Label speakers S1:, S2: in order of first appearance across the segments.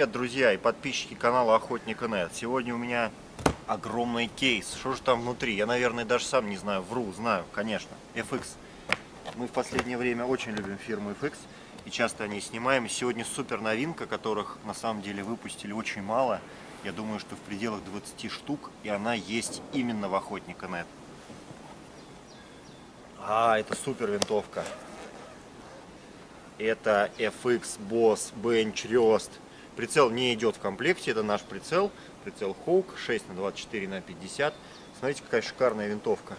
S1: Привет, друзья и подписчики канала Охотник Нет. Сегодня у меня огромный кейс. Что же там внутри? Я, наверное, даже сам не знаю. Вру, знаю, конечно. FX. Мы в последнее время очень любим фирму FX и часто они снимаем. Сегодня супер новинка, которых на самом деле выпустили очень мало. Я думаю, что в пределах 20 штук, и она есть именно в Охотника Нет. А, это супер винтовка. Это FX Boss Bench Rest. Прицел не идет в комплекте, это наш прицел. Прицел Hawk 6 на 24 на 50. Смотрите, какая шикарная винтовка.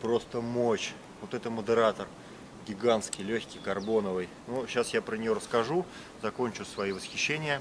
S1: Просто мощь. Вот это модератор. Гигантский, легкий, карбоновый. Ну, сейчас я про нее расскажу. Закончу свои восхищения.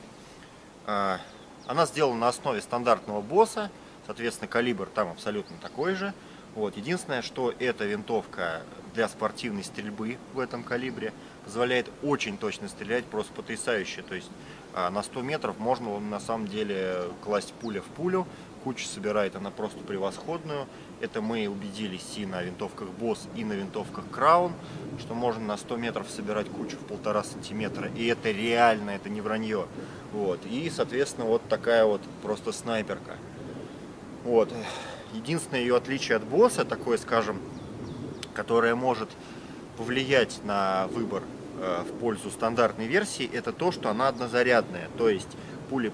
S1: А, она сделана на основе стандартного босса. Соответственно, калибр там абсолютно такой же. Вот. Единственное, что эта винтовка для спортивной стрельбы в этом калибре позволяет очень точно стрелять, просто потрясающе. То есть а, на 100 метров можно на самом деле класть пуля в пулю, куча собирает она просто превосходную. Это мы убедились и на винтовках Boss, и на винтовках Crown, что можно на 100 метров собирать кучу в полтора сантиметра. И это реально, это не вранье. Вот. И, соответственно, вот такая вот просто снайперка. Вот. Единственное ее отличие от босса, такое, скажем, которое может повлиять на выбор э, в пользу стандартной версии, это то, что она однозарядная. То есть пули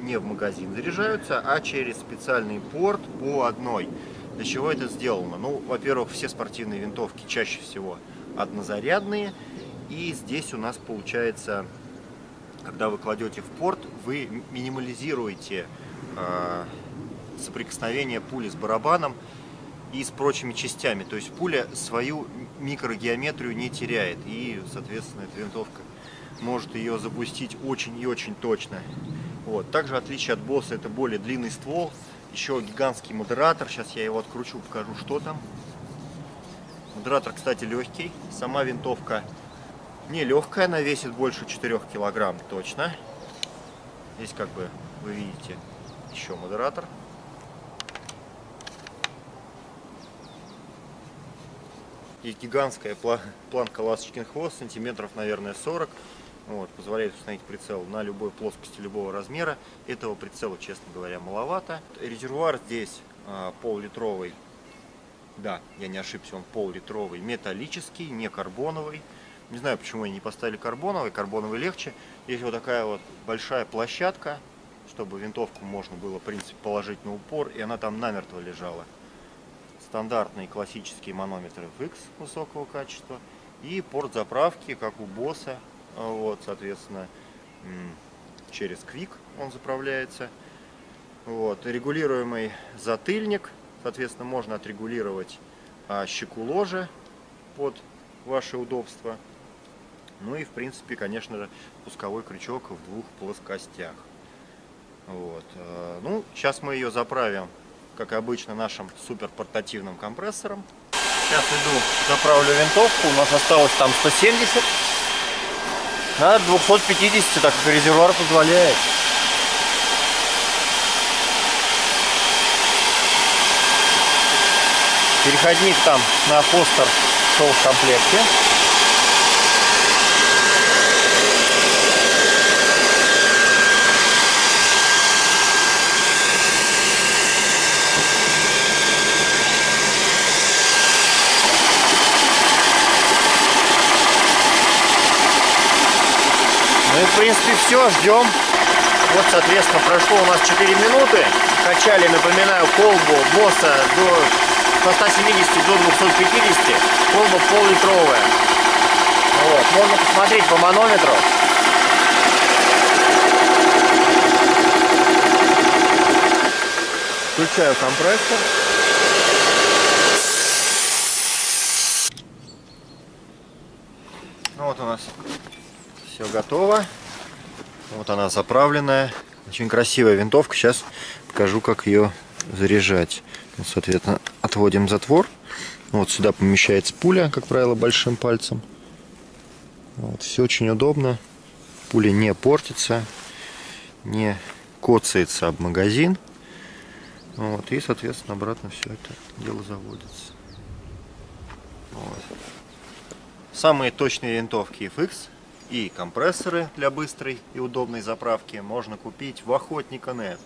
S1: не в магазин заряжаются, а через специальный порт по одной. Для чего это сделано? Ну, во-первых, все спортивные винтовки чаще всего однозарядные. И здесь у нас получается, когда вы кладете в порт, вы минимализируете э, соприкосновение пули с барабаном и с прочими частями. То есть пуля свою микрогеометрию не теряет. И, соответственно, эта винтовка может ее запустить очень и очень точно. Вот. Также отличие от босса это более длинный ствол. Еще гигантский модератор. Сейчас я его откручу, покажу, что там. Модератор, кстати, легкий. Сама винтовка не легкая, она весит больше 4 килограмм точно. Здесь, как бы, вы видите, еще модератор. Есть гигантская планка ласточкин хвост, сантиметров, наверное, 40. Вот, позволяет установить прицел на любой плоскости любого размера. Этого прицела, честно говоря, маловато. Резервуар здесь а, пол-литровый. Да, я не ошибся, он пол-литровый, металлический, не карбоновый. Не знаю, почему они не поставили карбоновый, карбоновый легче. Есть вот такая вот большая площадка, чтобы винтовку можно было, в принципе, положить на упор, и она там намертво лежала стандартные классические манометры FX высокого качества и порт заправки, как у босса, вот, соответственно, через Quick он заправляется. Вот, регулируемый затыльник, соответственно, можно отрегулировать а, щеку ложа под ваше удобство. Ну и, в принципе, конечно же, пусковой крючок в двух плоскостях. Вот. Э, ну, сейчас мы ее заправим как обычно, нашим супер портативным компрессором. Сейчас иду, заправлю винтовку. У нас осталось там 170. На 250, так как резервуар позволяет. Переходник там на фостер шел в комплекте. Ну и в принципе все, ждем. Вот, соответственно, прошло у нас 4 минуты. Качали, напоминаю, колбу босса до 170 до 250. Колба пол-литровая. Вот, можно посмотреть по манометру. Включаю компрессор. Ну вот у нас все готово. Вот она заправленная. Очень красивая винтовка. Сейчас покажу, как ее заряжать. Соответственно, отводим затвор. Вот сюда помещается пуля, как правило, большим пальцем. Вот, все очень удобно. Пуля не портится, не коцается об магазин. Вот, и, соответственно, обратно все это дело заводится. Вот. Самые точные винтовки FX И компрессоры для быстрой и удобной заправки можно купить в Охотника.нет.